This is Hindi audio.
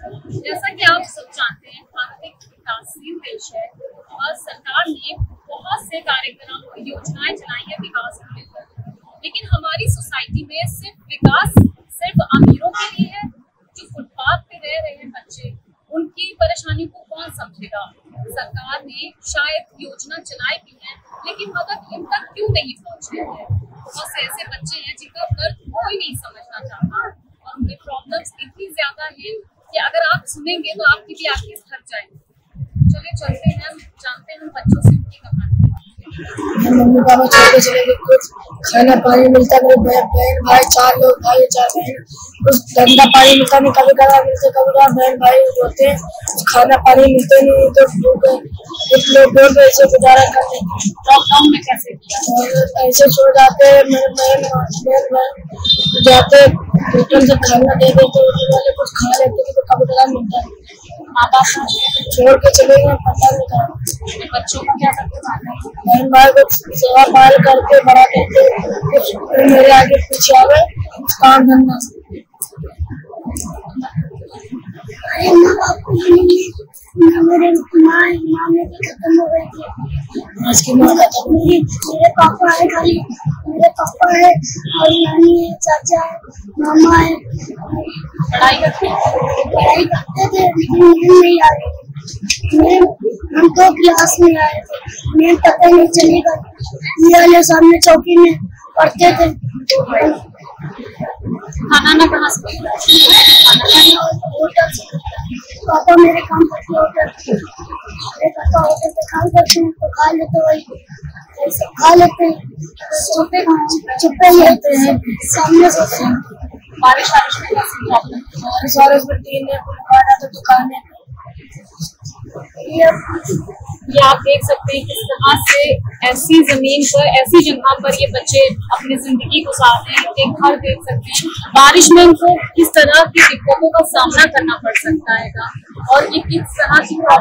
जैसा कि आप सब जानते हैं भारत एक विकासशील देश है और सरकार ने बहुत से कार्यक्रम और योजनाएँ चलाई है विकास को लेकर। लेकिन हमारी सोसाइटी में सिर्फ़ विकास सिर्फ़ अमीरों के लिए है, जो फुटपाथ पे रह रहे हैं बच्चे, उनकी परेशानी को कौन समझेगा? सरकार ने शायद योजना चलाई भी है, लेकिन मदद इन तक क्यों नहीं पहुँच रही है? बहुत से ऐसे बच्चे हैं जिनका दर्द कोई नहीं समझना चाहता और उनकी प्रॉब्लम्स इतनी ज़्यादा है कि अगर आप सुनेंगे तो आपकी भी आँखें थक जाएँगी। चलिए चलते हैं, हम जानते हैं बच्चों से उनकी कहानी। मम्मी पापा के चले गए कुछ खाना पानी मिलता मेरे बहन बहन भाई चार लोग भाई चार बहन कुछ धंधा पानी मिलता नहीं कभी कभार मिलते कभी कभार बहन भाई होते, खाना पानी मिलते नहीं तो लोग कुछ लोग बोल रहे ऐसे गुजारा करते लॉकडाउन में कैसे किया ऐसे छोड़ जाते मेरे बहन बहन जाते होटल से खाना दे देते होटल वाले कुछ खा लेते तो कभी कभार मिलता है माँ छोड़ के चले गए पता नहीं कहा बच्चों का क्या बहन भाई को सेवा पाल करके बड़ा करके कुछ मेरे आगे पीछे आ गए काम धंधा मेरे खत्म हो गई थी मेरी पापा है खाली। मेरे पापा है और नानी है चाचा है मामा है। पढ़ाई करते पढ़ाई करते थे लेकिन नींद नहीं आ रही। मैं हम तो क्लास में आए थे। मैं पता नहीं चलेगा ये वाले सामने चौकी में पढ़ते थे। खाना ना कहाँ से? होटल से। पापा मेरे काम करते होटल। मेरे पापा होटल पे काम करते हैं तो खा लेते वही। खा लेते हैं। चुपे ही रहते हैं। सामने से बारिश बारिश में है तो दुकान है। ये ये आप देख सकते हैं किस तरह से ऐसी ज़मीन पर ऐसी जगह पर ये बच्चे अपनी ज़िंदगी गुजारते हैं। एक घर देख सकते हैं। बारिश में इनको किस तरह की दिक्कतों का सामना करना पड़ सकता है और ये किस तरह की